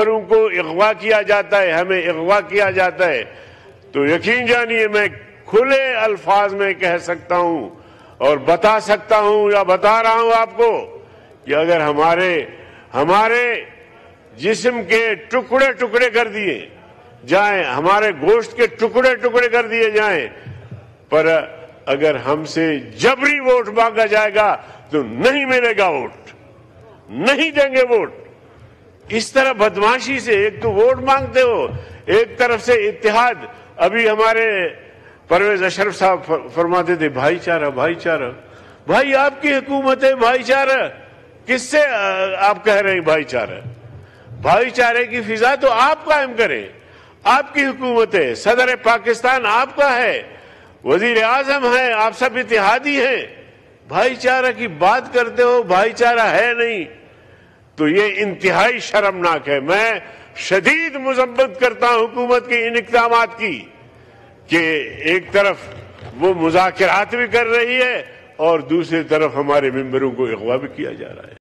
मेंबरों को अगवा किया जाता है, हमें अगवा किया जाता है। तो यकीन जानिए, मैं खुले अल्फाज में कह सकता हूँ और बता सकता हूँ या बता रहा हूँ आपको कि अगर हमारे हमारे जिस्म के टुकड़े टुकड़े कर दिए जाएँ, हमारे गोश्त के टुकड़े टुकड़े कर दिए जाएँ, पर अगर हमसे जबरी वोट मांगा जाएगा तो नहीं मिलेगा वोट, नहीं देंगे वोट। इस तरह बदमाशी से एक तो वोट मांगते हो, एक तरफ़ से इतिहाद अभी हमारे परवेज अशरफ साहब फरमाते थे, भाईचारा भाईचारा, भाई आपकी हुकूमत है, भाईचारा। किससे आप कह रहे हैं भाईचारा? भाईचारे की फिजा तो आप कायम करें। आपकी हुकूमत है, सदर पाकिस्तान आपका है। वज़ीर आज़म है, आप सब इतिहादी हैं। भाईचारा की बात करते हो, भाईचारा है नहीं। तो ये इंतहाई शर्मनाक है। मैं शदीद मजम्मत करता हूँ हुकूमत के इन इकदाम की कि एक तरफ़ वो मुजाकरात भी कर रही है और दूसरी तरफ़ हमारे मेम्बरों को अगवा भी किया जा रहा है।